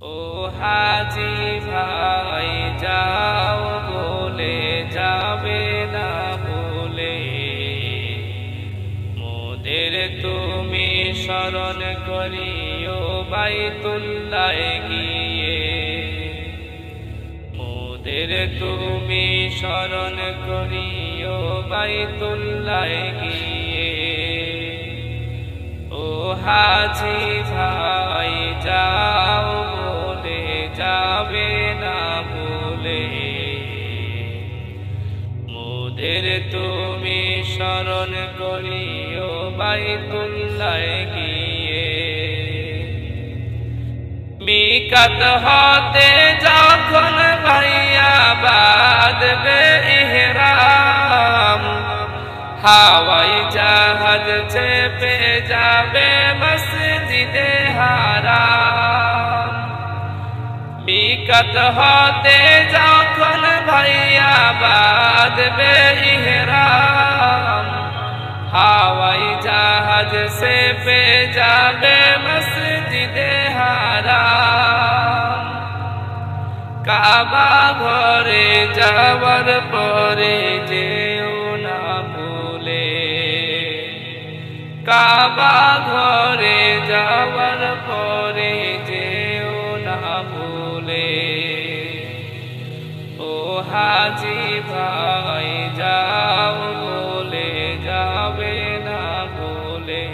ও হাজি ভাই, যাও বলে না বলে। মোদের তুমি স্মরণ করিও বাইতুল্লায় গিয়ে। মোদের তুমি গিয়ে। ও হাজি ভাই, যাও যাবে না বলে। মোদের তুমি স্মরণ করিও বাইতুল্লায় গিয়ে। বিকাত হতে যখন ভাইয়া বাদবে ইহরাম, হাওয়াই জাহাজ চেপে বিকত হতে যখন ভাইয়া বাদবে ইহরাম হাওয়াই জাহাজ সে পে যাবে মসজিদে হারাম কাবা ঘরে যাওয়ার পরে যেও না ভুলে কাবা ঘরে যাওয়ার পরে হাজি ভাই, যাও বলে যাবে না বলে।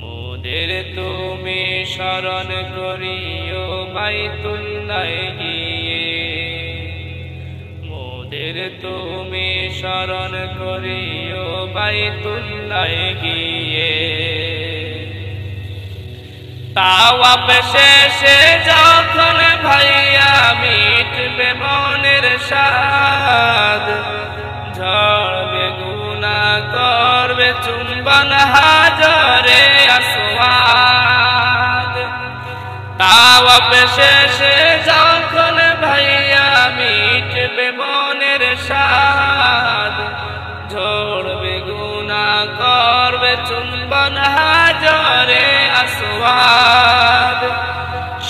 মোদের তুমি স্মরণ করিও ভাই বাইতুল্লায় গিয়ে। মোদের তুমি স্মরণ করিও ভাই বাইতুল্লায় গিয়ে। তাওয়াপ শেষে যখন ভাইয়া মিটবে মনের স্বাদ ঝড়বে গুনা করবে চুম্বন হাজরে আসওয়াদ। তাওয়াপ শেষে যখন ভাইয়া মিটবে মনের স্বাদ ঝড়বে গুনা করবে চুম্বন হাজরে আসওয়াদ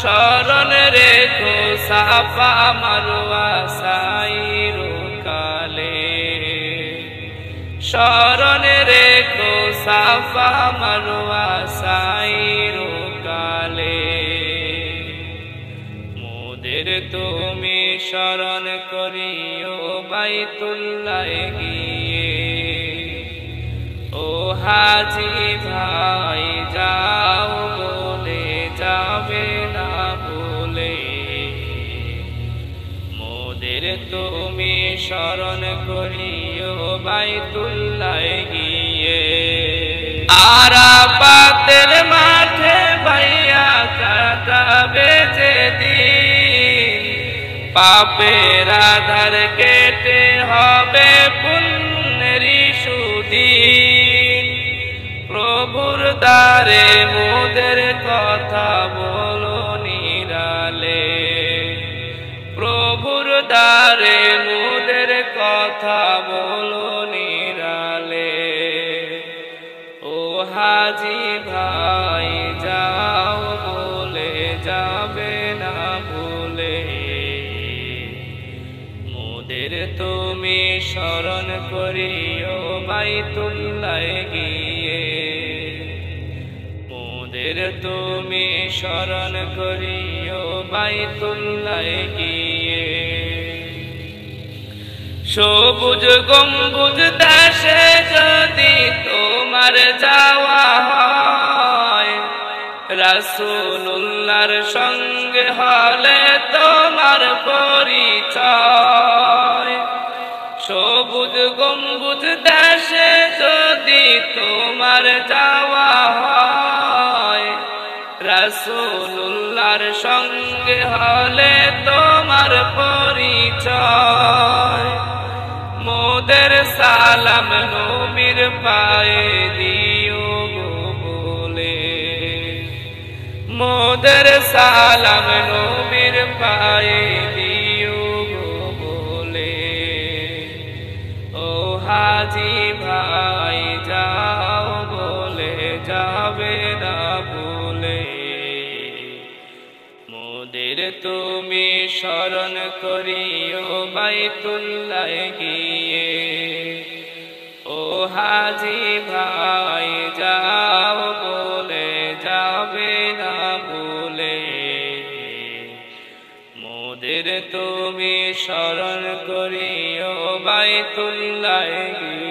শরণ রেখো সাফা মারুয়া সাইরো কালে শরণ রেখো সাফা মারুয়া সাইরো কালে মোদের তুমি স্মরণ করিও বাইতুল্লায় গিয়ে। ও হাজি ভাই যাও তুমি স্মরণ করিও বাইতুল্লায় গিয়ে। আরাপাতের মাঠে ভাইয়া কাটাবে যেদিন পাপের আধার কেটে হবে পুণ্যেরই সুদিন প্রভুর দ্বারে মোদের কথা বলো দ্বারে মোদের কথা বলো নিরালে। ও হাজি ভাই, যাও বলে যাবে না বলে। মোদের তুমি স্মরণ করিও ভাই বাইতুল্লায় গিয়ে। মোদের তুমি স্মরণ করিও ভাই বাইতুল্লায় গিয়ে। সবুজ গম্বুজ দেশে যদি তোমার যাওয়া হয় রাসুল্লাহর সঙ্গে হলে তোমার পরিচয়। সবুজ গম্বুজ দেশে যদি তোমার যাওয়া হয় রাসুল্লাহর সঙ্গে হলে তোমার পরিচয়। মোদের সালাম নবীর পায়ে দিও বলে। মোদের সালাম নবীর পায়ে দিও বলে। ও হাজি মোদের তুমি স্মরণ করিও বাইতুল্লাহ গিয়ে। ও হাজি ভাই, যাও বলে যাবে না ভুলে। মোদের তুমি স্মরণ করিও বাইতুল্লাহ গিয়ে।